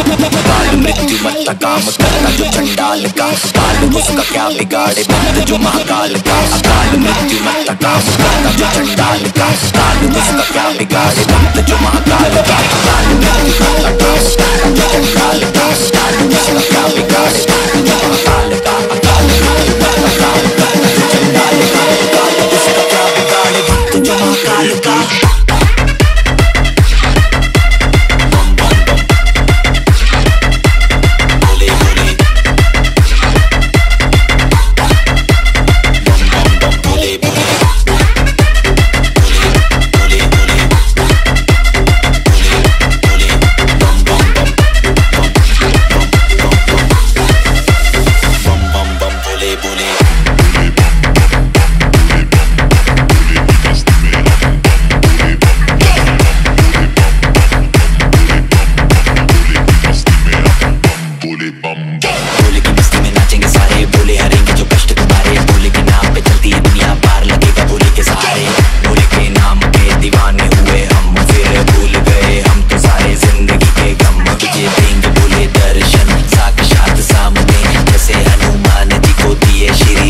काल मृत्यु मत जो चंडाल का काल उसका क्या बिगाड़े जो महाकाल का काल मृत्यु मत काम जो चंडाल का काल उसका क्या बिगाड़े जो महाकाल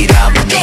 beat up.